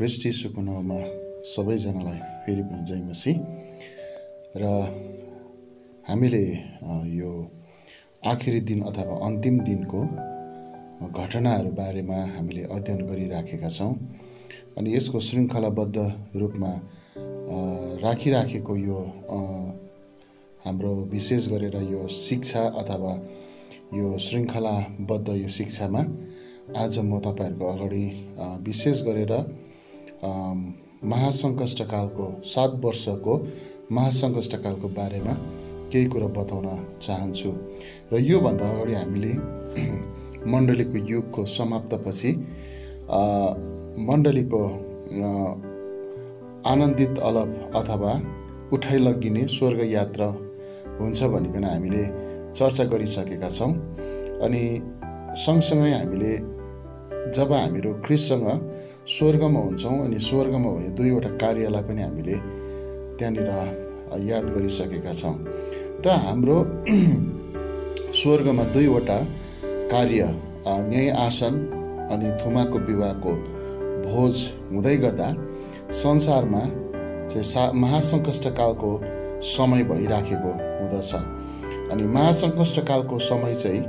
Christie सुकुनामा सबैजनालाई फेरि पनि जय मसी र हामीले यो आखिरी दिन अथवा अन्तिम दिनको घटनाहरू बारेमा हामीले अध्ययन गरिराखेका छौँ। अनि यसको श्रृङ्खलाबद्ध रूपमा राखिराखेको यो हाम्रो विशेष गरेर यो शिक्षा अथवा यो श्रृङ्खलाबद्ध यो शिक्षामा आज म तपाईँहरूको अगाडि विशेष गरेर महासङ्कष्टकालको सात वर्षको महासङ्कष्टकालको बारेमा केही कुरा बताउन चाहन्छु। र योभन्दा अगाडि हामीले मण्डलीको युगको समाप्तपछि मण्डलीको आनन्दित अलप अथवा उठाइ लगिने स्वर्ग यात्रा हुन्छ भनिकन हामीले चर्चा गरिसकेका छौँ। अनि सँगसँगै हामीले जब हामीहरू ख्रिससँग स्वर्गमा हुन्छौँ अनि स्वर्गमा हुने दुईवटा कार्यलाई पनि हामीले त्यहाँनिर याद गरिसकेका छौँ। त हाम्रो स्वर्गमा दुईवटा कार्य न्याय आसन अनि थुमाको विवाहको भोज हुँदै गर्दा संसारमा चाहिँ सा महासङ्कष्टकालको समय भइराखेको हुँदछ। अनि महासङ्कष्टकालको समय चाहिँ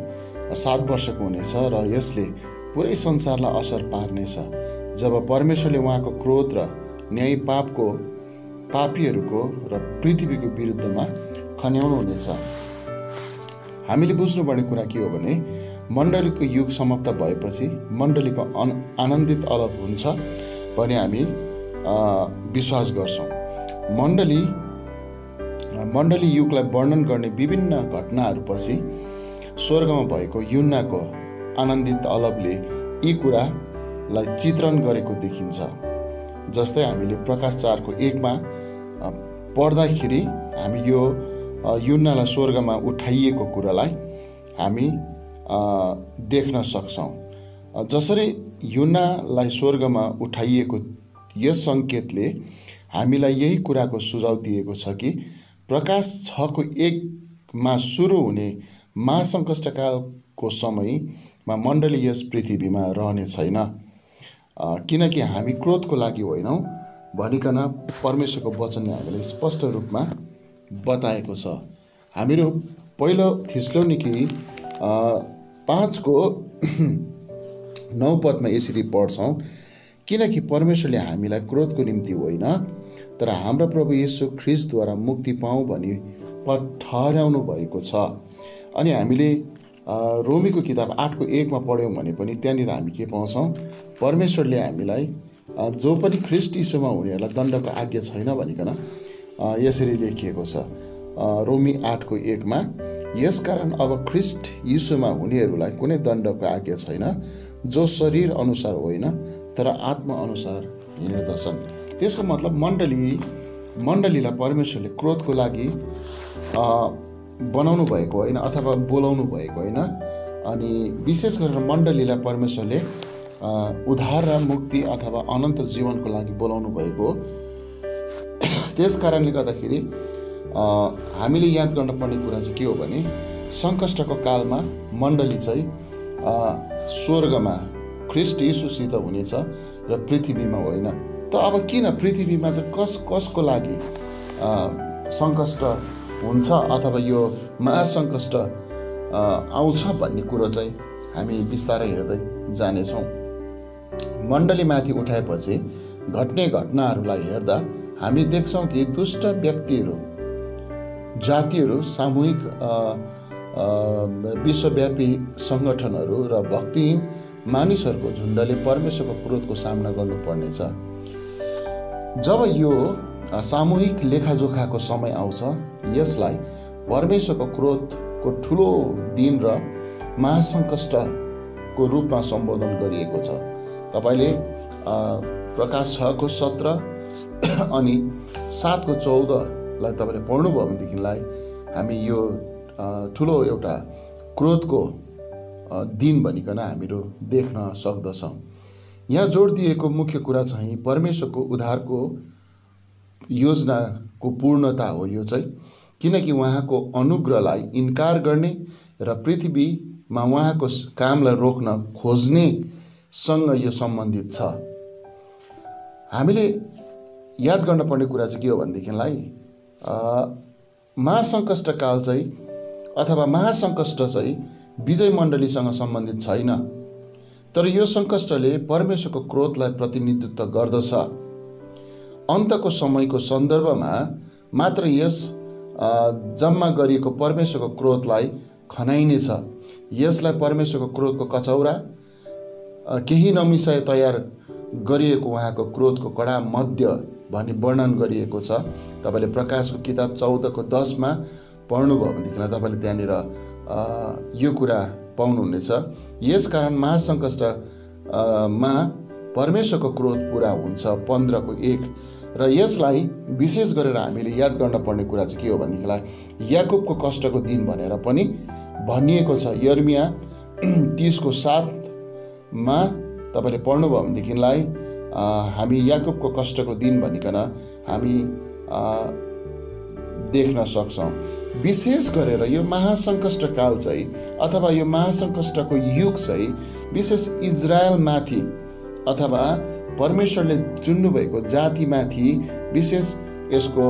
सात वर्षको हुनेछ र यसले पुरै संसारलाई असर पार्नेछ। जब परमेश्वरले उहाँको क्रोध र न्याय पापको पापीहरूको र पृथ्वीको विरुद्धमा खन्याउनु हुनेछ। हामीले बुझ्नुपर्ने कुरा के हो भने मण्डलीको युग समाप्त भएपछि मण्डलीको अन आनन्दित अलग हुन्छ भने हामी विश्वास गर्छौँ। मण्डली मण्डली युगलाई वर्णन गर्ने विभिन्न घटनाहरूपछि स्वर्गमा भएको युन्नाको आनन्दित अलपले यी कुरालाई चित्रण गरेको देखिन्छ। जस्तै हामीले प्रकाश चारको एकमा पढ्दाखेरि हामी यो अ, युन्नालाई स्वर्गमा उठाइएको कुरालाई हामी देख्न सक्छौँ। जसरी युनालाई स्वर्गमा उठाइएको यस सङ्केतले हामीलाई यही कुराको सुझाव दिएको छ कि प्रकाश छको एकमा सुरु हुने महासङ्कष्टकालको समयमा मण्डली यस पृथ्वीमा रहने छैन। किनकि हामी क्रोधको लागि होइनौँ भनिकन परमेश्वरको वचनले हामीलाई स्पष्ट रूपमा बताएको छ। हामीहरू पहिलो थिस्लोनिकी पाँचको नौ पदमा यसरी पढ्छौँ किनकि परमेश्वरले हामीलाई क्रोधको निम्ति होइन तर हाम्रो प्रभु येशू ख्रिसद्वारा मुक्ति पाऊँ भनी प ठहराउनु भएको छ। अनि हामीले रोमीको किताब आठको एकमा पढ्यौँ भने पनि त्यहाँनिर हामी के पाउँछौँ? परमेश्वरले हामीलाई जो पनि ख्रिस्ट यीशुमा हुनेहरूलाई दण्डको आज्ञा छैन भनिकन यसरी लेखिएको छ। रोमी आठको एकमा यसकारण अब ख्रिस्ट यीशुमा हुनेहरूलाई कुनै दण्डको आज्ञा छैन जो शरीर अनुसार होइन तर आत्मा अनुसार हिँड्दछन्। त्यसको मतलब मण्डली मण्डलीलाई परमेश्वरले क्रोधको लागि बनाउनु भएको होइन अथवा बोलाउनु भएको होइन। अनि विशेष गरेर मण्डलीलाई परमेश्वरले उद्धार र मुक्ति अथवा अनन्त जीवनको लागि बोलाउनु भएको। हो त्यस कारणले गर्दाखेरि हामीले याद गर्नुपर्ने कुरा चाहिँ के हो भने सङ्कष्टको कालमा मण्डली चाहिँ स्वर्गमा ख्रिस्ट यीशुसित हुनेछ र पृथ्वीमा होइन। त अब किन पृथ्वीमा चाहिँ कस कसको लागि सङ्कष्ट हुन्छ अथवा यो महासङ्कष्ट आउँछ भन्ने कुरो चाहिँ हामी बिस्तारै हेर्दै जानेछौँ। मण्डलीमाथि उठाएपछि घट्ने घटनाहरूलाई हेर्दा हामी देख्छौँ कि दुष्ट व्यक्तिहरू जातिहरू सामूहिक विश्वव्यापी सङ्गठनहरू र भक्तिहीन मानिसहरूको झुन्डले परमेश्वरको क्रोधको सामना गर्नुपर्नेछ। जब यो सामूहिक लेखाजोखाको समय आउँछ। यसलाई परमेश्वरको क्रोधको ठुलो दिन र महासङ्कष्टको रूपमा सम्बोधन गरिएको छ। तपाईँले प्रकाश छको सत्र अनि सातको चौधलाई तपाईँले पढ्नुभयो भनेदेखिलाई हामी यो ठुलो एउटा क्रोधको दिन भनिकन हामीहरू देख्न सक्दछौँ। यहाँ जोड दिएको मुख्य कुरा चाहिँ परमेश्वरको उद्धारको योजनाको पूर्णता हो यो चाहिँ। किनकि उहाँको अनुग्रहलाई इन्कार गर्ने र पृथ्वीमा उहाँको कामलाई रोक्न खोज्नेसँग यो सम्बन्धित छ। हामीले याद गर्न पर्ने कुरा चाहिँ के हो भनेदेखिलाई महासङ्कष्टकाल चाहिँ अथवा महासङ्कष्ट चाहिँ विजय मण्डलीसँग सम्बन्धित छैन। तर यो सङ्कष्टले परमेश्वरको क्रोधलाई प्रतिनिधित्व गर्दछ। अन्तको समयको सन्दर्भमा मात्र यस जम्मा गरिएको परमेश्वरको क्रोधलाई खनाइनेछ। यसलाई परमेश्वरको क्रोधको कचौरा केही नमिसाए तयार गरिएको उहाँको क्रोधको कडा मध्य भनी वर्णन गरिएको छ। तपाईँले प्रकाशको किताब चौधको दसमा पढ्नुभयो भनेदेखिलाई तपाईँले त्यहाँनिर यो कुरा पाउनुहुनेछ। यसकारण महासङ्कष्टमा परमेश्वरको क्रोध पुरा हुन्छ। पन्ध्रको एक र यसलाई विशेष गरेर हामीले याद गर्न पर्ने कुरा चाहिँ के हो भनेदेखिलाई याकुबको कष्टको दिन भनेर पनि भनिएको छ। यर्मिया तिसको सातमा तपाईँले पढ्नुभयो भनेदेखिलाई हामी याकुबको कष्टको दिन भनिकन हामी देख्न सक्छौँ। विशेष गरेर यो महासङ्कष्टकाल चाहिँ अथवा यो महासङ्कष्टको युग चाहिँ विशेष इजरायलमाथि अथवा परमेश्वरले चुन्नुभएको जातिमाथि विशेष यसको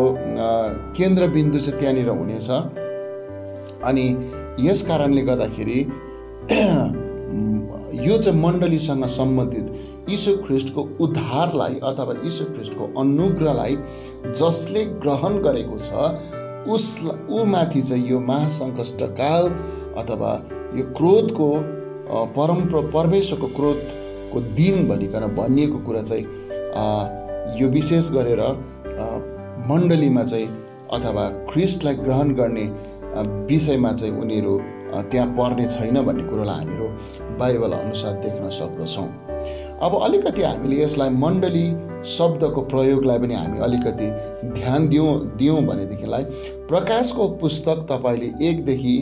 केन्द्रबिन्दु चाहिँ त्यहाँनिर हुनेछ। अनि यस कारणले गर्दाखेरि यो चाहिँ मण्डलीसँग सम्बन्धित यीशु ख्रिस्टको उद्धारलाई अथवा यीशु ख्रिस्टको अनुग्रहलाई जसले ग्रहण गरेको छ उस ऊमाथि चाहिँ यो महासङ्कष्टकाल अथवा यो क्रोधको परम परमेश्वरको क्रोधको दिन भनिकन भनिएको कुरा चाहिँ यो विशेष गरेर मण्डलीमा चाहिँ अथवा ख्रिस्टलाई ग्रहण गर्ने विषयमा चाहिँ उनीहरू त्यहाँ पर्ने छैन भन्ने कुरोलाई हामीहरू बाइबल अनुसार देख्न सक्दछौँ। अब अलिकति हामीले यसलाई मण्डली शब्दको प्रयोगलाई पनि हामी अलिकति ध्यान दिउँ दियौँ भनेदेखिलाई प्रकाशको पुस्तक तपाईँले एकदेखि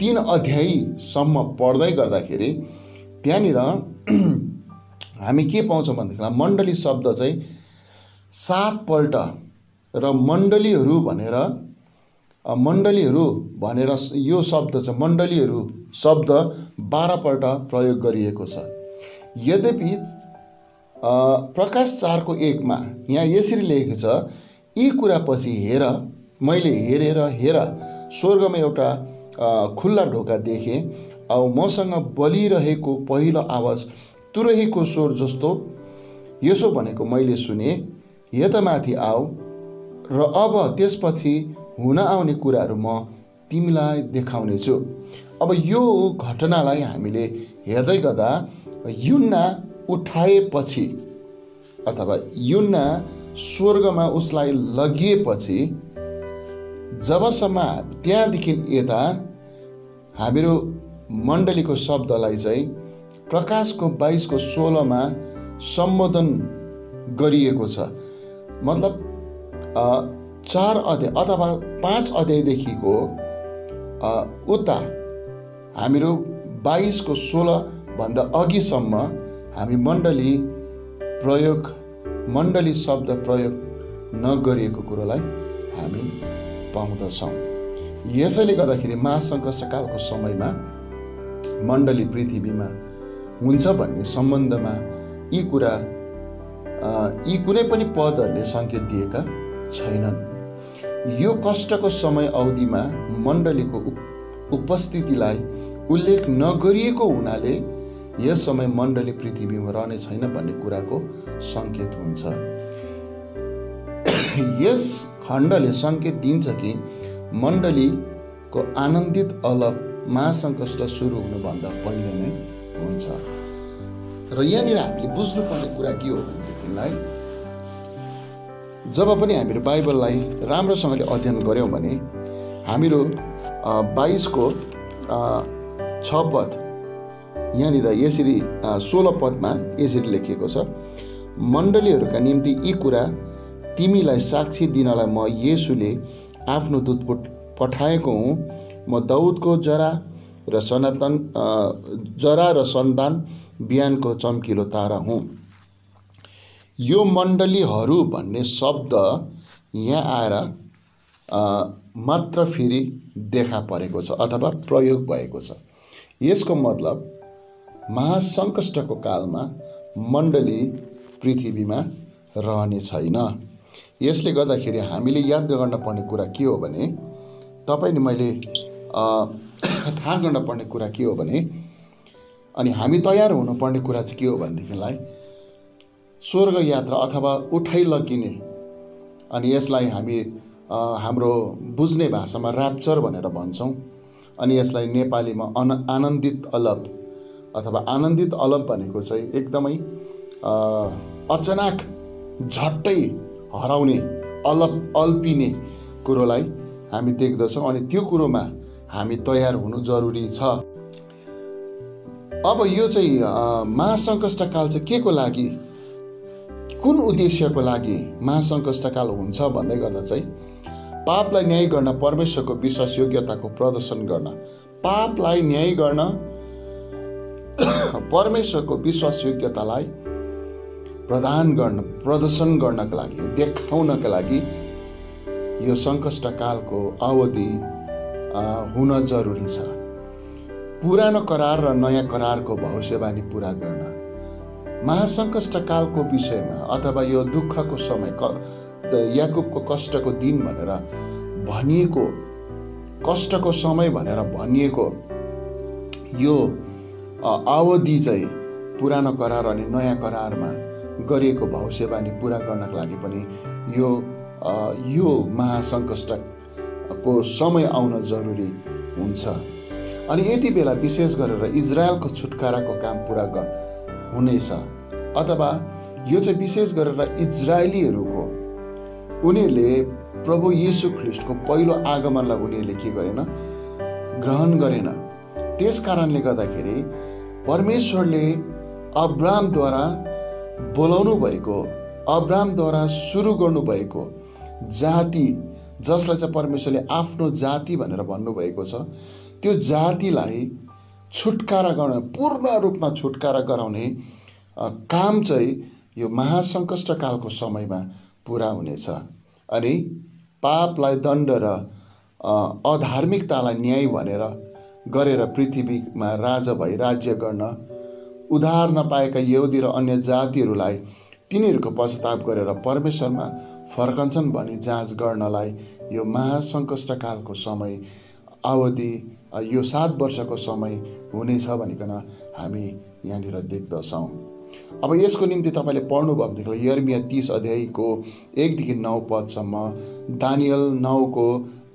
तिन अध्यायसम्म पढ्दै गर्दाखेरि त्यहाँनिर हामी के पाउँछौँ भनेदेखिलाई मण्डली शब्द चाहिँ सातपल्ट र मण्डलीहरू भनेर मण्डलीहरू भनेर यो शब्द छ मण्डलीहरू शब्द बाह्रपल्ट प्रयोग गरिएको छ। यद्यपि प्रकाश चारको एकमा यहाँ यसरी लेखेको छ यी कुरापछि हेर मैले हेरेर हेर स्वर्गमा एउटा खुल्ला ढोका देखेँ। अब मसँग बलिरहेको पहिलो आवाज तुरहीको स्वर जस्तो। यसो भनेको मैले सुने यतामाथि आऊ र अब त्यसपछि हुन आउने कुराहरू म तिमीलाई देखाउनेछु। अब यो घटनालाई हामीले हेर्दै गर्दा युन्ना उठाएपछि अथवा युन्ना स्वर्गमा उसलाई लगिएपछि जबसम्म त्यहाँदेखि यता हामीहरू मण्डलीको शब्दलाई चाहिँ प्रकाशको बाइसको सोह्रमा सम्बोधन गरिएको छ। मतलब चार अध्याय अथवा पाँच अध्यायदेखिको उता हामीहरू बाइसको सोह्रभन्दा अघिसम्म हामी मण्डली प्रयोग मण्डली शब्द प्रयोग नगरिएको कुरोलाई हामी पाउँदछौँ। यसैले गर्दाखेरि महासङ्कष्टकालको समयमा मण्डली पृथ्वीमा हुन्छ भन्ने सम्बन्धमा यी कुरा यी कुनै पनि पदहरूले सङ्केत दिएका छैनन्। यो कष्टको समय अवधिमा मण्डलीको उपस्थितिलाई उल्लेख नगरिएको हुनाले यस समय मण्डली पृथ्वीमा रहने छैन भन्ने कुराको सङ्केत हुन्छ। यस खण्डले सङ्केत दिन्छ कि मण्डलीको आनन्दित अलप महासङ्कष्ट सुरु हुनुभन्दा पहिले नै हुन्छ। र यहाँनिर हामीले बुझ्नुपर्ने कुरा के हो भनेदेखिलाई जब पनि हामीहरू बाइबललाई राम्रोसँगले अध्ययन गऱ्यौँ भने हामीहरू बाइसको छ पद यहाँनिर यसरी सोह्र पदमा यसरी लेखिएको छ मण्डलीहरूका निम्ति यी कुरा तिमीलाई साक्षी दिनलाई म येसुले आफ्नो दुध पठाएको हुँ। म दाउदको जरा र सनातन जरा र सन्तान बिहानको चम्किलो तारा हुँ। यो मण्डलीहरू भन्ने शब्द यहाँ आएर मात्र फेरि देखा परेको छ अथवा प्रयोग भएको छ। यसको मतलब महासङ्कष्टको कालमा मण्डली पृथ्वीमा रहने छैन। यसले गर्दाखेरि हामीले याद गर्नुपर्ने कुरा के हो भने तपाईँले मैले थाहा गर्नुपर्ने कुरा के हो भने अनि हामी तयार हुनुपर्ने कुरा चाहिँ के हो भनेदेखिलाई स्वर्ग यात्रा अथवा उठाइ लगिने अनि यसलाई हामी हाम्रो बुझ्ने भाषामा ऱ्याप्चर भनेर भन्छौँ अनि यसलाई नेपालीमा अन आनन्दित अलप अथवा आनन्दित अलप भनेको चाहिँ एकदमै अचानक झट्टै हराउने अलप अल्पिने कुरोलाई हामी देख्दछौँ अनि त्यो कुरोमा हामी तयार हुनु जरुरी छ। अब यो चाहिँ महासङ्कष्टकाल चाहिँ के को लागि? कुन उद्देश्यको लागि महासङ्कष्टकाल हुन्छ भन्दै गर्दा चाहिँ पापलाई न्याय गर्न परमेश्वरको विश्वास योग्यताको प्रदर्शन गर्न। पापलाई न्याय गर्न परमेश्वरको विश्वास योग्यतालाई प्रदान गर्न प्रदर्शन गर्नका लागि देखाउनका लागि यो सङ्कष्टकालको अवधि हुन जरुरी छ। पुरानो करार र नयाँ करारको भविष्यवाणी पुरा गर्न। महासङ्कष्टकालको विषयमा अथवा यो दुःखको समय याकुबको कष्टको दिन भनेर भनिएको कष्टको समय भनेर भनिएको यो अवधि चाहिँ पुरानो करार अनि नयाँ करारमा गरिएको भविष्यवाणी पुरा गर्नको लागि पनि यो यो महासङ्कष्टको समय आउन जरुरी हुन्छ। अनि यति बेला विशेष गरेर इजरायलको छुटकाराको काम पुरा हुनेछ। अथवा यो चाहिँ विशेष गरेर इजरायलीहरूको। उनीहरूले प्रभु यीशु ख्रिस्टको पहिलो आगमनलाई उनीहरूले के गरेन? ग्रहण गरेन। त्यस कारणले गर्दाखेरि परमेश्वरले अब्रामद्वारा बोलाउनु भएको अब्रामद्वारा सुरु गर्नुभएको जाति जसलाई चाहिँ परमेश्वरले आफ्नो जाति भनेर भन्नुभएको छ त्यो जातिलाई छुटकारा गर्न पूर्ण रूपमा छुटकारा गराउने काम चाहिँ यो महासङ्कष्टकालको समयमा पुरा हुनेछ। अनि पापलाई दण्ड र अधार्मिकतालाई न्याय भनेर गरेर पृथ्वीमा राजा भई राज्य गर्न उधार नपाएका यहुदी र अन्य जातिहरूलाई तिनीहरूको पश्चाताप गरेर परमेश्वरमा फर्कन्छन् भनी जाँच गर्नलाई यो महासङ्कष्टकालको समय अवधि यो सात वर्षको समय हुनेछ भनिकन हामी यहाँनिर देख्दछौँ। अब यसको निम्ति तपाईँले पढ्नुभयो भनेदेखि यर्मिया तिस अध्यायको एकदेखि नौ पदसम्म दानियल नौको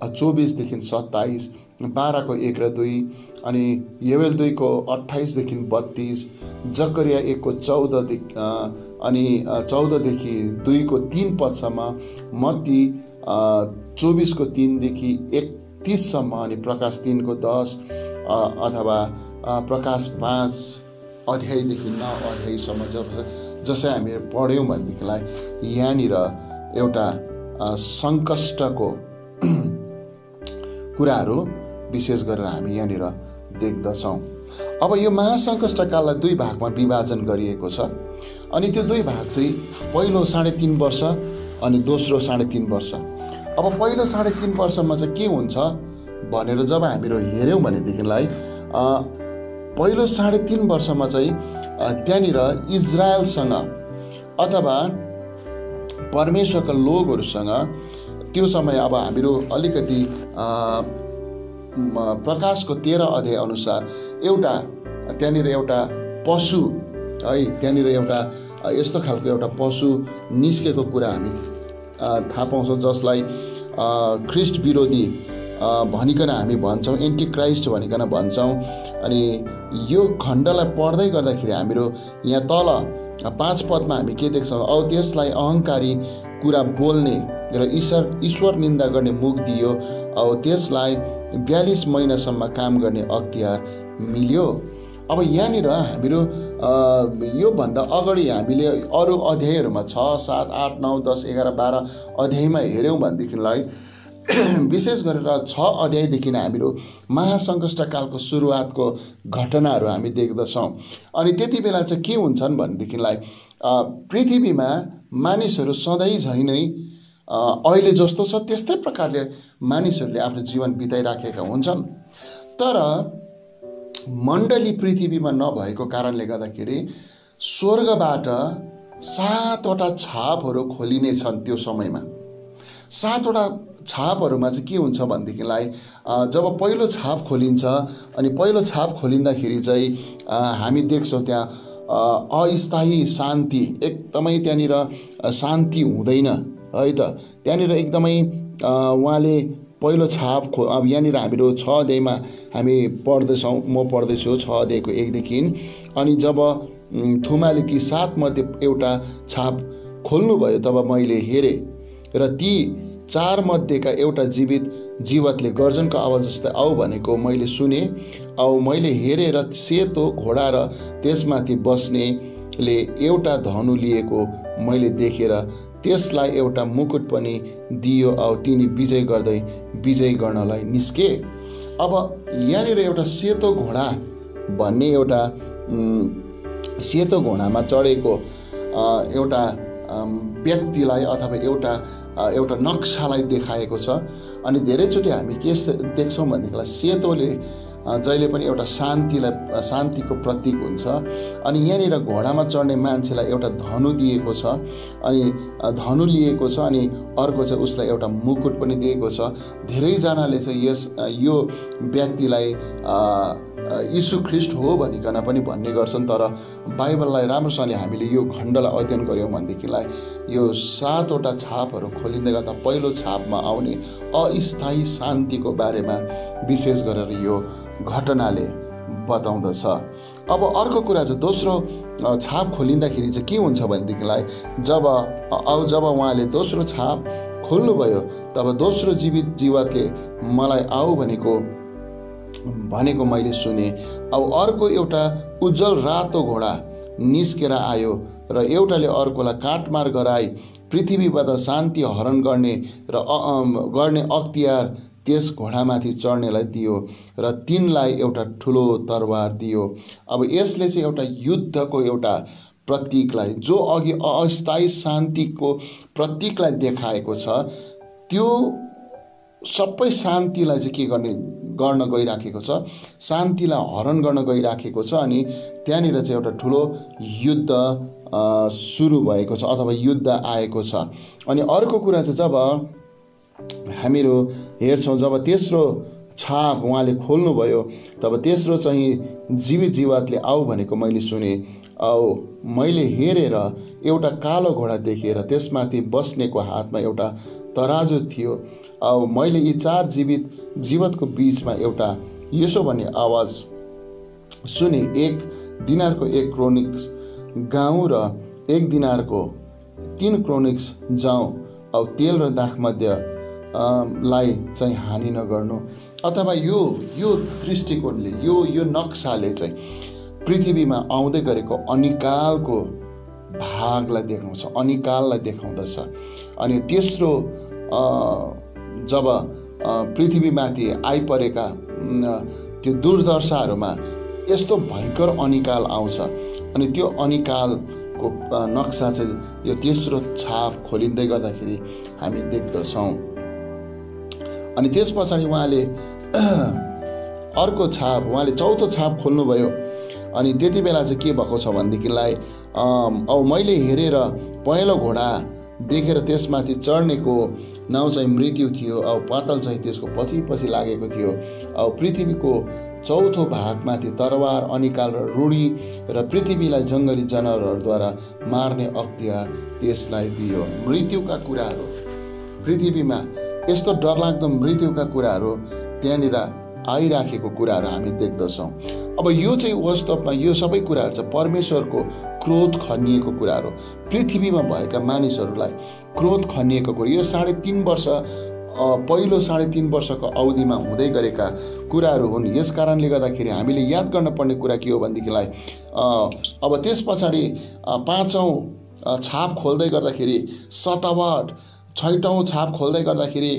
चौबिसदेखि सत्ताइस बाह्रको एक र दुई अनि यवेल दुईको अठाइसदेखि बत्तिस जकरिया एकको चौधदेखि अनि चौधदेखि दुईको तिन पदसम्म मत्ती चौबिसको तिनदेखि एकतिससम्म अनि प्रकाश तिनको दस अथवा प्रकाश पाँच अध्यायदेखि नौ अध्यायसम्म जब जसै हामी पढ्यौँ भनेदेखिलाई यहाँनिर एउटा सङ्कष्टको कुराहरू विशेष गरेर हामी यहाँनिर देख्दछौँ। अब यो महासङ्कष्टकाललाई दुई भागमा विभाजन गरिएको छ। अनि त्यो दुई भाग चाहिँ पहिलो साढे तिन वर्ष अनि दोस्रो साढे तिन वर्ष। अब पहिलो साढे तिन वर्षमा चाहिँ के हुन्छ भनेर जब हामीहरू हेऱ्यौँ भनेदेखिलाई पहिलो साढे तिन वर्षमा चाहिँ त्यहाँनिर इजरायलसँग अथवा परमेश्वरका लोकहरूसँग त्यो समय अब हामीहरू अलिकति प्रकाशको तेह्र अध्याय अनुसार एउटा त्यहाँनिर एउटा पशु है त्यहाँनिर एउटा यस्तो खालको एउटा पशु निस्केको कुरा हामी थाहा पाउँछौँ जसलाई ख्रिस्ट विरोधी भनिकन हामी भन्छौँ एन्टी क्राइस्ट भनिकन भन्छौँ। अनि यो खण्डलाई पढ्दै गर्दाखेरि हामीहरू यहाँ तल पाँच पदमा हामी के देख्छौँ औ त्यसलाई अहङ्कारी कुरा बोल्ने र ईश्वर ईश्वर निन्दा गर्ने मुख दियो। औ त्यसलाई बयालिस महिनासम्म काम गर्ने अख्तियार मिल्यो। अब यहाँनिर हामीहरू योभन्दा अगाडि हामीले अरू अध्यायहरूमा छ सात आठ नौ दस एघार बाह्र अध्यायमा हेऱ्यौँ भनेदेखिलाई विशेष गरेर छ अध्यायदेखि हामीहरू महासङ्कष्टकालको सुरुवातको घटनाहरू हामी देख्दछौँ। अनि त्यति बेला चाहिँ के हुन्छन् भनेदेखिलाई पृथ्वीमा मानिसहरू सधैँ झै नै अहिले जस्तो छ त्यस्तै प्रकारले मानिसहरूले आफ्नो जीवन बिताइराखेका हुन्छन्। तर मण्डली पृथ्वीमा नभएको कारणले गर्दाखेरि स्वर्गबाट सातवटा छापहरू खोलिने छन् त्यो समयमा। सातवटा छापहरूमा चाहिँ के हुन्छ भनेदेखिलाई जब पहिलो छाप खोलिन्छ अनि पहिलो छाप खोलिँदाखेरि चाहिँ हामी देख्छौँ त्यहाँ अस्थायी शान्ति एकदमै त्यहाँनिर शान्ति हुँदैन। है त? त्यहाँनिर एकदमै उहाँले पहिलो छाप खो अब यहाँनिर हामीहरू छ अध्यायमा हामी पढ्दैछौँ म पढ्दैछु छ अध्यायको एकदेखि। अनि जब थुमाले ती सातमध्ये एउटा छाप खोल्नुभयो तब मैले हेरेँ र ती चारमध्येका एउटा जीवित जीवतले गर्जनको आवाज जस्तै आऊ भनेको मैले सुने। औ मैले हेरेर सेतो घोडा र त्यसमाथि बस्नेले एउटा धनु लिएको मैले देखेर त्यसलाई एउटा मुकुट पनि दियो औ तिनी विजय गर्दै विजय गर्नलाई निस्के। अब यहाँनिर एउटा सेतो घोडा भन्ने एउटा सेतो घोडामा चढेको एउटा व्यक्तिलाई अथवा एउटा एउटा नक्सालाई देखाएको छ। अनि धेरैचोटि हामी के देख्छौँ भनेदेखिलाई सेतोले जहिले पनि एउटा शान्तिलाई शान्तिको प्रतीक हुन्छ। अनि यहाँनिर घोडामा चढ्ने मान्छेलाई एउटा धनु दिएको छ अनि धनु लिएको छ अनि अर्को चाहिँ उसलाई एउटा मुकुट पनि दिएको छ। धेरैजनाले चाहिँ यस यो व्यक्तिलाई यीशु ख्रिस्ट हो भनिकन पनि भन्ने गर्छन् तर बाइबललाई राम्रोसँगले हामीले यो खण्डलाई अध्ययन गऱ्यौँ भनेदेखिलाई यो सातवटा छापहरू खोलिँदै गर्दा पहिलो छापमा आउने अस्थायी शान्तिको बारेमा विशेष गरेर यो घटनाले बताउँदछ। अब अर्को कुरा चाहिँ दोस्रो छाप खोलिँदाखेरि चाहिँ के हुन्छ भनेदेखिलाई जब अब जब उहाँले दोस्रो छाप खोल्नुभयो तब दोस्रो जीवित जीवतले मलाई आऊ भनेको भनेको मैले सुने। अब अर्को एउटा उज्जवल रातो घोडा निस्केर आयो र एउटाले अर्कोलाई काटमार गराई पृथ्वीबाट शान्ति हरण गर्ने र गर्ने अख्तियार त्यस घोडामाथि चढ्नेलाई दियो र तिनलाई एउटा ठुलो तरवार दियो। अब यसले चाहिँ एउटा युद्धको एउटा प्रतीकलाई जो अघि अस्थायी शान्तिको प्रतीकलाई देखाएको छ त्यो सबै शान्तिलाई चाहिँ के गर्ने गर्न गइराखेको छ। शान्तिलाई हरण गर्न गइराखेको छ अनि त्यहाँनिर चाहिँ एउटा ठुलो युद्ध सुरु भएको छ अथवा युद्ध आएको छ। अनि अर्को कुरा चाहिँ जब हामीहरू हेर्छौँ जब तेस्रो छाप उहाँले खोल्नुभयो तब तेस्रो चाहिँ जीवित जीवातले आऊ भनेको मैले सुने। औ मैले हेरेर एउटा कालो घोडा देखेर त्यसमाथि बस्नेको हातमा एउटा तराजु थियो। औ मैले यी चार जीवित जीवतको बिचमा एउटा यसो भन्ने आवाज सुने। एक दिनारको एक क्रोनिक्स गाउँ र एक दिनारको तिन क्रोनिक्स जाउँ। औ तेल र दाख मध्य लाई चाहिँ हानि नगर्नु अथवा यो यो दृष्टिकोणले यो यो नक्साले चाहिँ पृथ्वीमा आउँदै गरेको अनिकालको भागलाई देखाउँछ अनिकाललाई देखाउँदछ। अनि तेस्रो जब पृथ्वीमाथि आइपरेका त्यो दुर्दशाहरूमा यस्तो भयङ्कर अनिकाल आउँछ अनि त्यो अनिकालको नक्सा चाहिँ यो तेस्रो छाप खोलिँदै गर्दाखेरि हामी देख्दछौँ। अनि त्यस पछाडि उहाँले अर्को छाप उहाँले चौथो छाप खोल्नुभयो। अनि त्यति बेला चाहिँ के भएको छ भनेदेखिलाई अब मैले हेरेर पहेँलो घोडा देखेर त्यसमाथि चढ्नेको नाउँ चाहिँ मृत्यु थियो अब पातल चाहिँ त्यसको पछि पछि लागेको थियो। अब पृथ्वीको चौथो भागमाथि तरवार अनिकाल र रुडी र पृथ्वीलाई जङ्गली जनावरहरूद्वारा मार्ने अख्तियार त्यसलाई दियो। मृत्युका कुराहरू। पृथ्वीमा यस्तो डरलाग्दो मृत्युका कुराहरू त्यहाँनिर आइराखेको कुराहरू हामी देख्दछौँ। अब यो चाहिँ वास्तवमा यो सबै कुराहरू चाहिँ परमेश्वरको क्रोध खनिएको कुराहरू। पृथ्वीमा भएका मानिसहरूलाई क्रोध खनिएको कुरो। यो साढे तिन वर्ष पहिलो साढे तिन वर्षको अवधिमा हुँदै गरेका कुराहरू हुन्। यस कारणले गर्दाखेरि हामीले याद गर्नुपर्ने कुरा के हो भनेदेखिलाई अब त्यस पछाडि पाँचौँ छाप खोल्दै गर्दाखेरि सतावट छैटौँ छाप खोल्दै गर्दाखेरि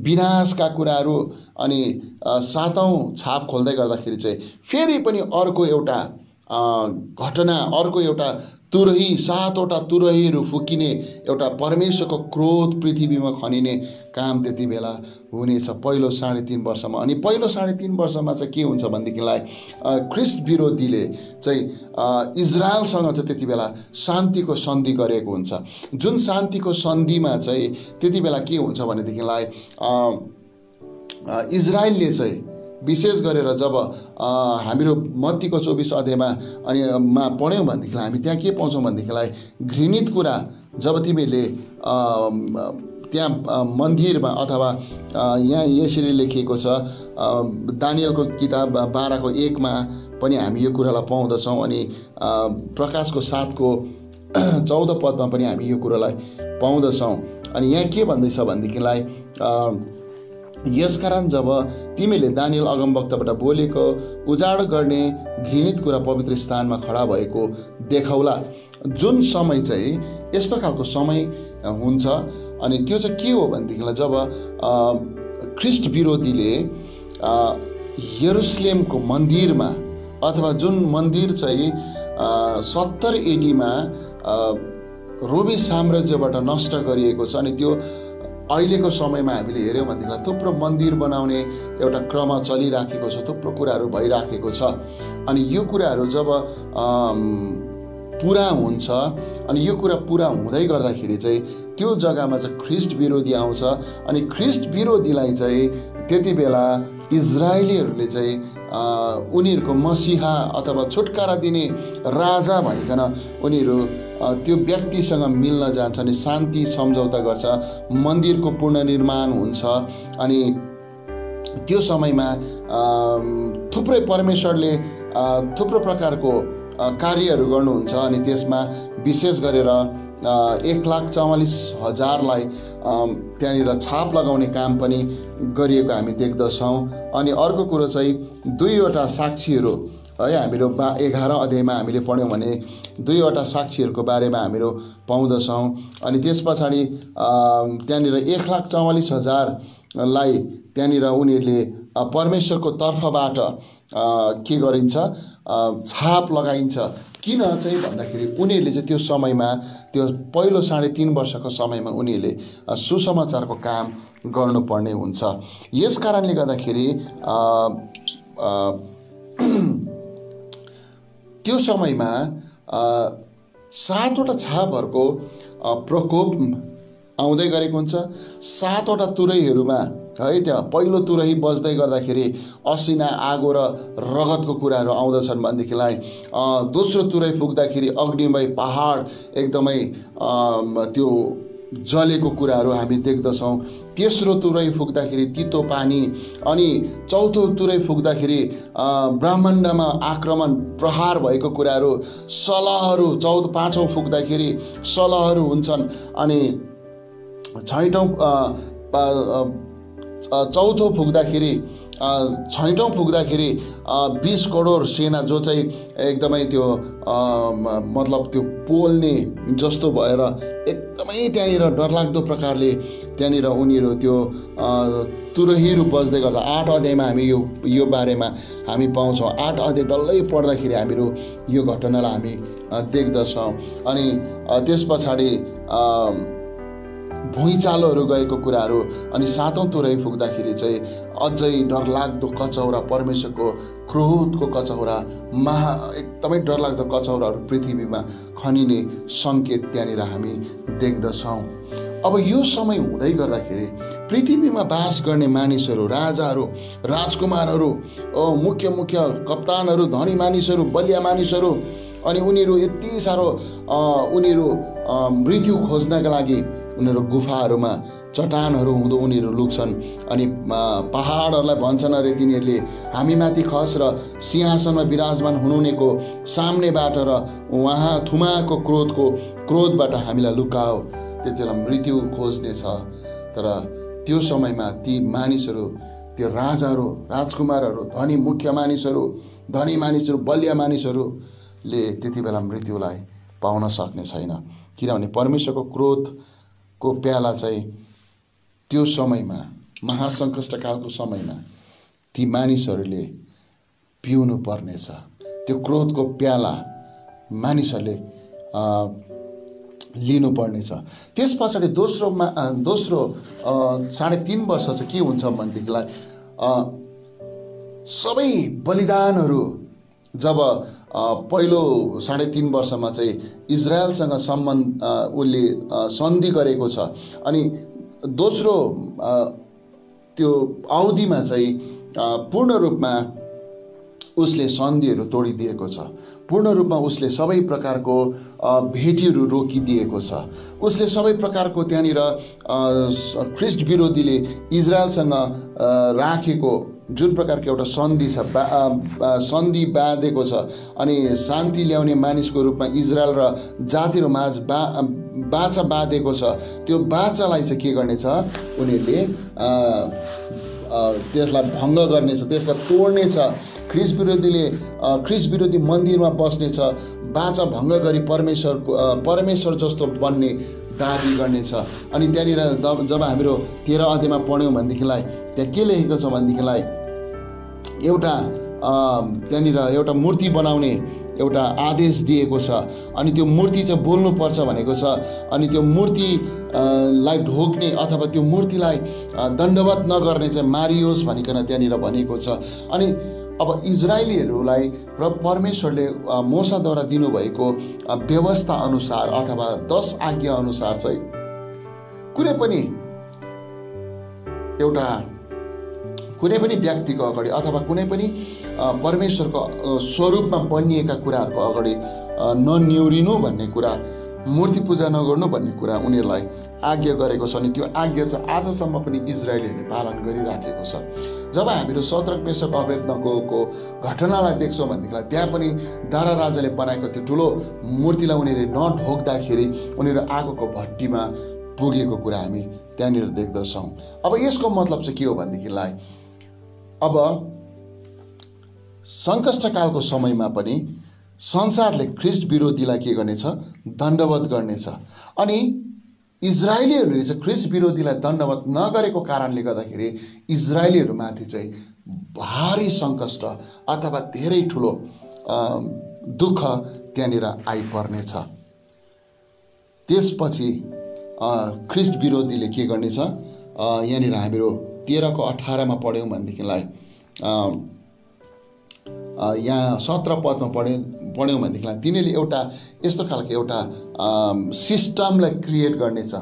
विनाशका कुराहरू अनि सातौँ छाप खोल्दै गर्दाखेरि चाहिँ फेरि पनि अर्को एउटा घटना अर्को एउटा तुरही सातवटा तुरहीहरू फुकिने एउटा परमेश्वरको क्रोध पृथ्वीमा खनिने काम त्यति बेला हुनेछ पहिलो साढे तिन वर्षमा। अनि पहिलो साढे तिन वर्षमा चाहिँ के हुन्छ भनेदेखिलाई ख्रिस्ट विरोधीले चाहिँ इजरायलसँग चाहिँ त्यति बेला शान्तिको सन्धि गरेको हुन्छ। जुन शान्तिको सन्धिमा चाहिँ त्यति बेला के हुन्छ भनेदेखिलाई इजरायलले चाहिँ विशेष गरेर जब हामीहरू मत्तीको चौबिस अध्यायमा अनि मा पढ्यौँ भनेदेखिलाई हामी त्यहाँ के पाउँछौँ भनेदेखिलाई घृणित कुरा जब तिमीले त्यहाँ मन्दिरमा अथवा यहाँ यसरी लेखिएको छ दानियलको किताब बाह्रको एकमा पनि हामी यो कुरालाई पाउँदछौँ अनि प्रकाशको साथको चौध पदमा पनि हामी यो कुरालाई पाउँदछौँ। अनि यहाँ के भन्दैछ भनेदेखिलाई यसकारण जब तिमीले दानियल अगमवक्तबाट बोलेको उजाड गर्ने घृणित कुरा पवित्र स्थानमा खडा भएको देखाउला। जुन समय चाहिँ यस्तो खालको समय हुन्छ अनि त्यो चाहिँ के हो भनेदेखिलाई जब ख्रिस्ट विरोधीले यरुसलेमको मन्दिरमा अथवा जुन मन्दिर चाहिँ सत्तर एडीमा रोबी साम्राज्यबाट नष्ट गरिएको छ अनि त्यो अहिलेको समयमा हामीले हेऱ्यौँ भनेदेखिलाई थुप्रो मन्दिर बनाउने एउटा क्रम चलिराखेको छ थुप्रो कुराहरू भइराखेको छ। अनि यो कुराहरू जब पुरा हुन्छ अनि यो कुरा पुरा हुँदै गर्दाखेरि चाहिँ त्यो जग्गामा चाहिँ ख्रिस्ट विरोधी आउँछ। अनि ख्रिस्ट विरोधीलाई चाहिँ त्यति बेला इजरायलीहरूले चाहिँ उनीहरूको मसिहा अथवा छुटकारा दिने राजा भनिकन उनीहरू त्यो व्यक्तिसँग मिल्न जान्छ अनि शान्ति सम्झौता गर्छ मन्दिरको पुनर्निर्माण हुन्छ अनि त्यो समयमा थुप्रै परमेश्वरले थुप्रो प्रकारको कार्यहरू गर्नुहुन्छ अनि त्यसमा विशेष गरेर एक लाख चौवालिस हजारलाई त्यहाँनिर छाप लगाउने काम पनि गरिएको हामी देख्दछौँ। अनि अर्को कुरो चाहिँ दुईवटा साक्षीहरू है हामीहरू बा एघार अध्यायमा हामीले पढ्यौँ भने दुईवटा साक्षीहरूको बारेमा हामीहरू पाउँदछौँ। अनि त्यस पछाडि त्यहाँनिर एक लाख चौवालिस हजारलाई त्यहाँनिर उनीहरूले परमेश्वरको तर्फबाट के गरिन्छ छाप लगाइन्छ। किन चाहिँ भन्दाखेरि उनीहरूले चाहिँ त्यो समयमा त्यो पहिलो साढे तिन वर्षको समयमा उनीहरूले सुसमाचारको काम गर्नुपर्ने हुन्छ। यस कारणले गर्दाखेरि त्यो समयमा सातवटा छापहरूको प्रकोप आउँदै गरेको हुन्छ। सातवटा तुरैहरूमा है त्यहाँ पहिलो तुरही बज्दै गर्दाखेरि असिना आगो र रगतको कुराहरू आउँदछन् भनेदेखिलाई दोस्रो तुरै पुग्दाखेरि अग्निमय पहाड एकदमै त्यो जलेको कुराहरू हामी देख्दछौँ। तेस्रो तुरै फुक्दाखेरि तितो पानी अनि चौथो तुरै फुक्दाखेरि ब्रह्माण्डमा आक्रमण प्रहार भएको कुराहरू सलहहरू चौध पाँचौँ फुक्दाखेरि सलहहरू हुन्छन् अनि छैटौँ चौथो फुक्दाखेरि छैटौँ पुग्दाखेरि बिस करोड सेना जो चाहिँ एकदमै त्यो मतलब त्यो पोल्ने जस्तो भएर एकदमै त्यहाँनिर डरलाग्दो प्रकारले त्यहाँनिर उनीहरू त्यो तुरहीहरू बज्दै गर्दा आठ अध्यायमा हामी यो यो बारेमा हामी पाउँछौँ। आठ अध्याय डल्लै पढ्दाखेरि हामीहरू यो घटनालाई हामी देख्दछौँ। अनि त्यस पछाडि भुइँचालोहरू गएको कुराहरू अनि सातौँ तुरै पुग्दाखेरि चाहिँ अझै डरलाग्दो कचौरा परमेश्वरको क्रोधको कचौरा महा एकदमै डरलाग्दो कचौराहरू पृथ्वीमा खनिने सङ्केत त्यहाँनिर हामी देख्दछौँ। अब यो समय हुँदै गर्दाखेरि पृथ्वीमा बास गर्ने मानिसहरू राजाहरू राजकुमारहरू मुख्य मुख्य कप्तानहरू धनी मानिसहरू बलिया मानिसहरू अनि उनीहरू यति साह्रो उनीहरू मृत्यु खोज्नका लागि उनीहरू गुफाहरूमा चट्टानहरू हुँदो उनीहरू लुक्छन्। अनि पहाडहरूलाई भन्छन् अरे तिनीहरूले हामी माथि खस र सिंहासनमा विराजमान हुनुहुनेको सामनेबाट र उहाँ थुमाको क्रोधको क्रोधबाट हामीलाई लुकाओ। त्यति बेला मृत्यु खोज्नेछ। तर त्यो समयमा ती मानिसहरू त्यो राजाहरू राजकुमारहरू धनी मुख्य मानिसहरू धनी मानिसहरू बलिया मानिसहरूले त्यति बेला मृत्युलाई पाउन सक्ने छैन। किनभने परमेश्वरको क्रोध को प्याला चाहिँ त्यो समयमा महासङ्कष्टकालको समयमा ती मानिसहरूले पिउनु पर्नेछ त्यो क्रोधको प्याला मानिसहरूले लिनुपर्नेछ। त्यस पछाडि दोस्रोमा दोस्रो साढे तिन वर्ष चाहिँ के हुन्छ भनेदेखिलाई सबै बलिदानहरू जब पहिलो साढे तिन वर्षमा चाहिँ इजरायलसँग सम्बन्ध उसले सन्धि गरेको छ। अनि दोस्रो त्यो अवधिमा चाहिँ पूर्ण रूपमा उसले सन्धिहरू तोडिदिएको छ। पूर्ण रूपमा उसले सबै प्रकारको भेटीहरू रोकिदिएको छ। उसले सबै प्रकारको त्यहाँनिर ख्रिस्ट विरोधीले इजरायलसँग राखेको जुन प्रकारको एउटा सन्धि छ बा सन्धि बाँधेको छ अनि शान्ति ल्याउने मानिसको रूपमा इजरायल र जातिहरू माझ बा बाचा बाँधेको छ त्यो बाचालाई चाहिँ के गर्नेछ? उनीहरूले त्यसलाई भङ्ग गर्नेछ त्यसलाई तोड्नेछ ख्रिस विरोधीले ख्रिस विरोधी मन्दिरमा बस्नेछ बाचा भङ्ग गरी परमेश्वरको परमेश्वर जस्तो बन्ने दाबी गर्नेछ। अनि त्यहाँनिर जब हाम्रो तेह्र अध्यायमा पढ्यौँ भनेदेखिलाई त्यहाँ के लेखेको छ भनेदेखिलाई एउटा त्यहाँनिर एउटा मूर्ति बनाउने एउटा आदेश दिएको छ। अनि त्यो मूर्ति चाहिँ बोल्नुपर्छ भनेको छ। अनि त्यो मूर्तिलाई ढोक्ने अथवा त्यो मूर्तिलाई दण्डवत नगर्ने चाहिँ मारियोस् भनिकन त्यहाँनिर भनेको छ। अनि अब इजरायलीहरूलाई र परमेश्वरले मोसाद्वारा दिनुभएको व्यवस्था अनुसार अथवा दस आज्ञा अनुसार चाहिँ कुनै पनि एउटा कुनै पनि व्यक्तिको अगाडि अथवा कुनै पनि परमेश्वरको स्वरूपमा बनिएका कुराहरूको अगाडि नन्यौरिनु भन्ने कुरा मूर्ति पूजा नगर्नु भन्ने कुरा उनीहरूलाई आज्ञा गरेको छ अनि त्यो आज्ञा चाहिँ आजसम्म पनि इजरायलीहरूले पालन गरिराखेको छ। जब हामीहरू सत्रक पेसक अवेदनको घटनालाई देख्छौँ भनेदेखिलाई त्यहाँ पनि दारा राजाले बनाएको त्यो ठुलो मूर्तिलाई उनीहरूले नढोक्दाखेरि उनीहरू आगोको भट्टीमा पुगेको कुरा हामी त्यहाँनिर देख्दछौँ। अब यसको मतलब चाहिँ के हो भनेदेखिलाई अब सङ्कष्टकालको समयमा पनि संसारले ख्रिस्ट विरोधीलाई के गर्नेछ? दण्डवत गर्नेछ। अनि इजरायलीहरूले चाहिँ ख्रिस्ट विरोधीलाई दण्डवत नगरेको कारणले गर्दाखेरि इजरायलीहरूमाथि चाहिँ भारी सङ्कष्ट अथवा धेरै ठुलो दुःख त्यहाँनिर आइपर्नेछ। त्यसपछि ख्रिस्ट विरोधीले के गर्नेछ? यहाँनिर हामीहरू तेह्रको अठारमा पढ्यौँ भनेदेखिलाई यहाँ सत्र पदमा पढ्यौँ पढ्यौँ भनेदेखिलाई तिनीहरूले एउटा यस्तो खालको एउटा सिस्टमलाई क्रिएट गर्नेछ।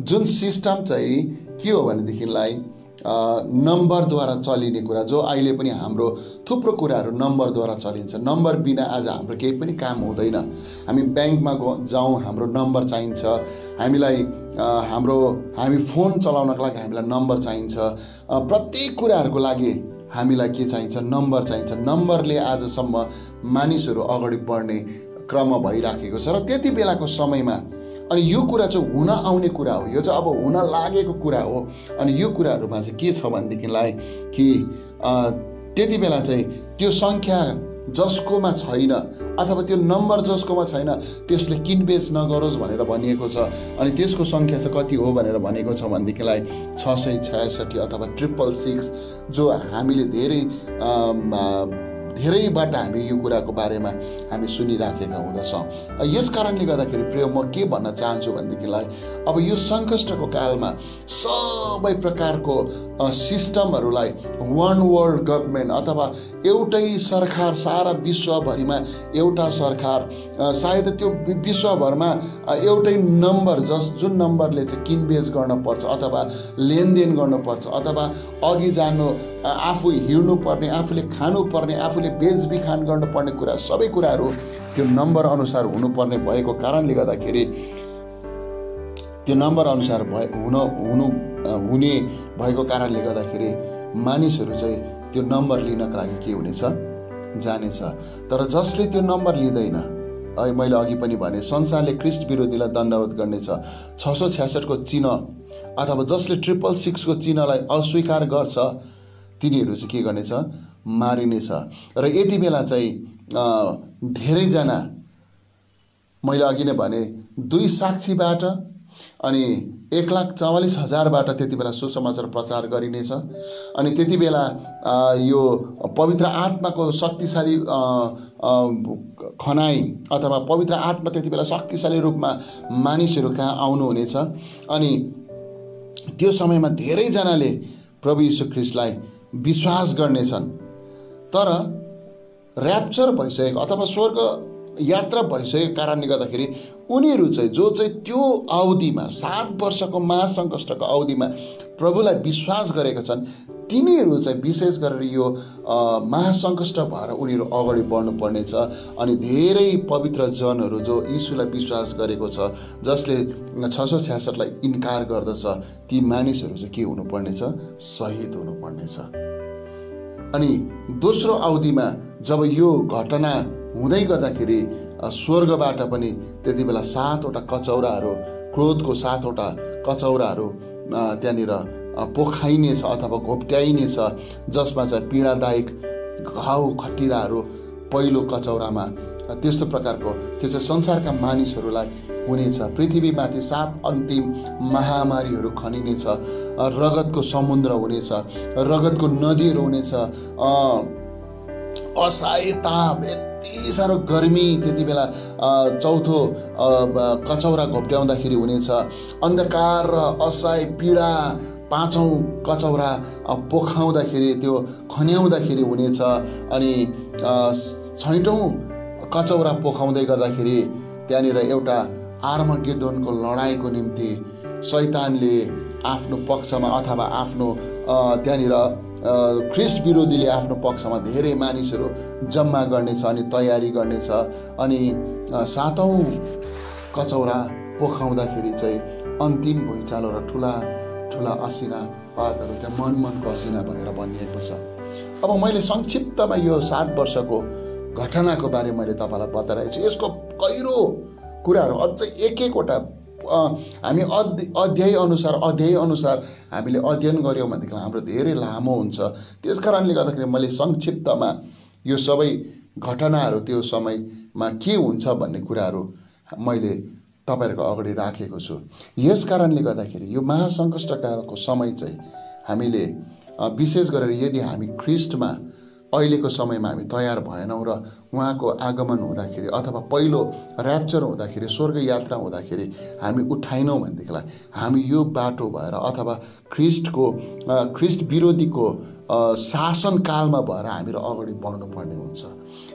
जुन सिस्टम चाहिँ के हो भनेदेखिलाई नम्बरद्वारा चलिने कुरा जो अहिले पनि हाम्रो थुप्रो कुराहरू नम्बरद्वारा चलिन्छ। नम्बर बिना आज हाम्रो केही पनि काम हुँदैन। हामी ब्याङ्कमा जाउँ हाम्रो नम्बर चाहिन्छ। हामीलाई हाम्रो हामी फोन चलाउनको लागि हामीलाई नम्बर चाहिन्छ। प्रत्येक कुराहरूको लागि हामीलाई के चाहिन्छ? नम्बर चाहिन्छ। नम्बरले आजसम्म मानिसहरू अगाडि बढ्ने क्रम भइराखेको छ र त्यति बेलाको समयमा अनि यो कुरा चाहिँ हुन आउने कुरा हो। यो चाहिँ अब हुन लागेको कुरा हो। अनि यो कुराहरूमा चाहिँ के छ भनेदेखिलाई कि त्यति बेला चाहिँ त्यो सङ्ख्या जसकोमा छैन अथवा त्यो नम्बर जसकोमा छैन त्यसले किनबेच नगरोस् भनेर भनिएको छ। अनि त्यसको सङ्ख्या चाहिँ कति हो भनेर भनेको छ भनेदेखिलाई छ सय छयासठी अथवा ट्रिपल सिक्स जो हामीले धेरै धेरैबाट हामी यो कुराको बारेमा हामी सुनिराखेका हुँदछौँ। यस कारणले गर्दाखेरि प्रिय म के भन्न चाहन्छु भनेदेखिलाई अब यो सङ्कष्टको कालमा सबै प्रकारको सिस्टमहरूलाई वान वर्ल्ड गभर्मेन्ट अथवा एउटै सरकार सारा विश्वभरिमा एउटा सरकार सायद त्यो विश्वभरमा एउटै नम्बर जस जुन नम्बरले चाहिँ किनबेच गर्नुपर्छ अथवा लेनदेन गर्नुपर्छ अथवा अघि जानु आफू हिँड्नुपर्ने आफूले खानुपर्ने आफूले बेचबिखान गर्नुपर्ने कुरा सबै कुराहरू त्यो नम्बर अनुसार हुनुपर्ने भएको कारणले गर्दाखेरि त्यो नम्बर अनुसार भए हुन हुनु हुने भएको कारणले गर्दाखेरि मानिसहरू चाहिँ त्यो नम्बर लिनको लागि के हुनेछ जानेछ। तर जसले त्यो नम्बर लिँदैन है मैले अघि पनि भने संसारले क्रिस्ट विरोधीलाई दण्डवत गर्नेछ। छ सौ छ्यासठको चिन्ह अथवा जसले ट्रिपल सिक्सको चिन्हलाई अस्वीकार गर्छ तिनीहरू चाहिँ के गर्नेछ मारिनेछ। र यति बेला चाहिँ धेरैजना मैले अघि नै भने दुई साक्षीबाट अनि एक लाख चौवालिस हजारबाट त्यति बेला सुसमाचार प्रचार गरिनेछ। अनि त्यति बेला यो पवित्र आत्माको शक्तिशाली खनाइ अथवा पवित्र आत्मा त्यति बेला शक्तिशाली रूपमा मानिसहरू कहाँ आउनुहुनेछ। अनि त्यो समयमा धेरैजनाले प्रभु यीशु ख्रिस्टलाई विश्वास गर्नेछन्। तर ऱ्याप्चर भइसकेको अथवा स्वर्ग यात्रा भइसकेको कारणले गर्दाखेरि उनीहरू चाहिँ जो चाहिँ त्यो अवधिमा सात वर्षको महासङ्कष्टको अवधिमा प्रभुलाई विश्वास गरेका छन् तिनीहरू चाहिँ विशेष गरेर यो महासङ्कष्ट भएर उनीहरू अगाडि बढ्नुपर्नेछ अनि धेरै पवित्र जनहरू जो यीशुलाई विश्वास गरेको छ जसले छ सौ छ्यासठलाई इन्कार गर्दछ ती मानिसहरू चाहिँ के हुनुपर्नेछ शहीद हुनुपर्नेछ अनि दोस्रो अवधिमा जब यो घटना हुँदै गर्दाखेरि स्वर्गबाट पनि त्यति बेला सातवटा कचौराहरू क्रोधको सातवटा कचौराहरू त्यहाँनिर पोखाइनेछ अथवा घोप्ट्याइनेछ जसमा चाहिँ पीडादायक घाउ खटिराहरू पहिलो कचौरामा त्यस्तो प्रकारको त्यो चाहिँ संसारका मानिसहरूलाई हुनेछ। पृथ्वीमाथि सात अन्तिम महामारीहरू खनिनेछ रगतको समुद्र हुनेछ रगतको नदीहरू हुनेछ असहायता यति साह्रो गर्मी त्यति बेला चौथो कचौरा घोप्ट्याउँदाखेरि हुनेछ। अन्धकार र असहाय पीडा पाँचौँ कचौरा पोखाउँदाखेरि त्यो खन्याउँदाखेरि हुनेछ। अनि छैटौँ कचौरा पोखाउँदै गर्दाखेरि त्यहाँनिर एउटा आर्मगेदोनको लडाइँको निम्ति शैतानले आफ्नो पक्षमा अथवा आफ्नो त्यहाँनिर ख्रिस्ट विरोधीले आफ्नो पक्षमा धेरै मानिसहरू जम्मा गर्नेछ अनि तयारी गर्नेछ अनि सातौँ कचौरा पोखाउँदाखेरि चाहिँ अन्तिम भुइँचालो र ठुला ठुला असिना पातहरू त्यहाँ मन मनको असिना भनेर भनिएको छ। अब मैले संक्षिप्तमा यो सात वर्षको घटनाको बारे मैले तपाईँलाई बताइरहेको छु। यसको गहिरो कुराहरू अझै एक एकवटा हामी अध्य अध्याय अनुसार अध्याय अनुसार हामीले अध्ययन गऱ्यौँ भनेदेखि हाम्रो धेरै लामो हुन्छ। त्यस कारणले गर्दाखेरि मैले संक्षिप्तमा यो सबै घटनाहरू त्यो समयमा के हुन्छ भन्ने कुराहरू मैले तपाईँहरूको अगाडि राखेको छु। यस कारणले गर्दाखेरि यो महासङ्कष्टकालको समय चाहिँ हामीले विशेष गरेर यदि हामी ख्रिस्टमा अहिलेको समयमा हामी तयार भएनौँ र उहाँको आगमन हुँदाखेरि अथवा पहिलो ऱ्याप्चर हुँदाखेरि स्वर्ग यात्रा हुँदाखेरि हामी उठाइनौँ भनेदेखिलाई हामी यो बाटो भएर अथवा ख्रिस्टको ख्रिस्ट विरोधीको शासनकालमा भएर हामीहरू अगाडि बढ्नुपर्ने हुन्छ।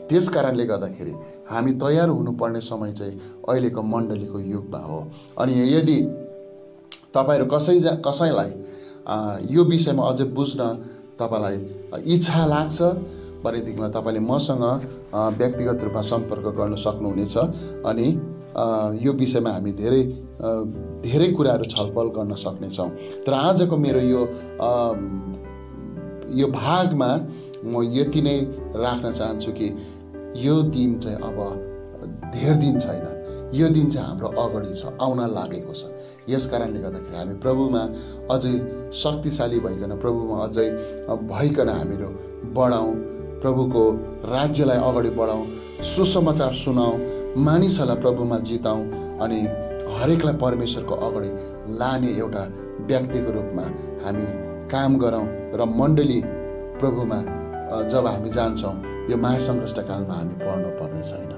त्यस कारणले गर्दाखेरि हामी तयार हुनुपर्ने समय चाहिँ अहिलेको मण्डलीको युगमा हो। अनि यदि तपाईँहरू कसै कसैलाई यो विषयमा अझै बुझ्न तपाईँलाई इच्छा लाग्छ भनेदेखिलाई तपाईँले मसँग व्यक्तिगत रूपमा सम्पर्क गर्न सक्नुहुनेछ। अनि यो विषयमा हामी धेरै धेरै कुराहरू छलफल गर्न सक्नेछौँ। तर आजको मेरो यो यो भागमा म यति नै राख्न चाहन्छु कि यो दिन चाहिँ अब धेर दिन छैन। यो दिन चाहिँ हाम्रो अगाडि छ आउन लागेको छ। यस कारणले गर्दाखेरि हामी प्रभुमा अझै शक्तिशाली भइकन प्रभुमा अझै भइकन हामीहरू बढाउँ प्रभुको राज्यलाई अगाडि बढाउँ सुसमाचार सुनाउँ मानिसहरूलाई प्रभुमा जिताउँ अनि हरेकलाई परमेश्वरको अगाडि लाने एउटा व्यक्तिको रूपमा हामी काम गरौँ र मण्डली प्रभुमा जब हामी जान्छौँ यो महासङ्कष्टकालमा हामी पढ्नु पर्ने छैन।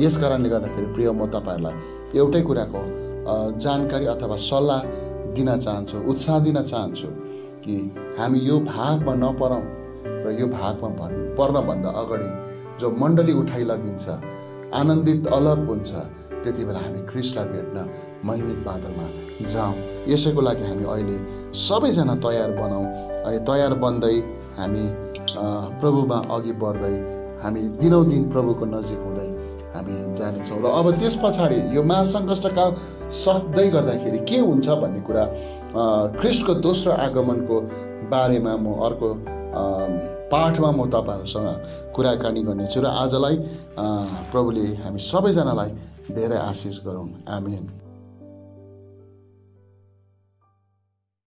यस कारणले गर्दाखेरि प्रिय म तपाईँहरूलाई एउटै कुराको जानकारी अथवा सल्लाह दिन चाहन्छु उत्साह दिन चाहन्छु कि हामी यो भागमा नपरौँ र यो भागमा भन् पर्नभन्दा अगाडि जो मण्डली उठाइ लगिन्छ आनन्दित अलग हुन्छ त्यति बेला हामी क्रिसलाई भेट्न महिमित बादलमा जाउँ। यसैको लागि हामी अहिले सबैजना तयार बनाउँ अनि तयार बन्दै हामी प्रभुमा अघि बढ्दै हामी दिनौँ दिन प्रभुको नजिक हुँदै हामी जानेछौँ। र अब त्यस पछाडि यो महासङ्कष्टकाल सक्दै गर्दाखेरि के हुन्छ भन्ने कुरा ख्रिस्टको दोस्रो आगमनको बारेमा म अर्को पाठमा म तपाईँहरूसँग कुराकानी गर्नेछु र आजलाई प्रभुले हामी सबैजनालाई धेरै आशिष गरौँ। आमेन।